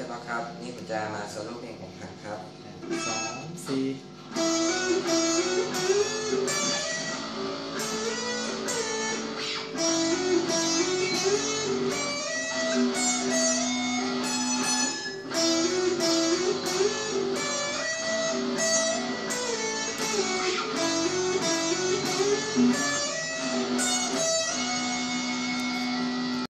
เชื่อแล้วครับ นี่กุญแจมาโซโล่เพลงของหักครับสามสี่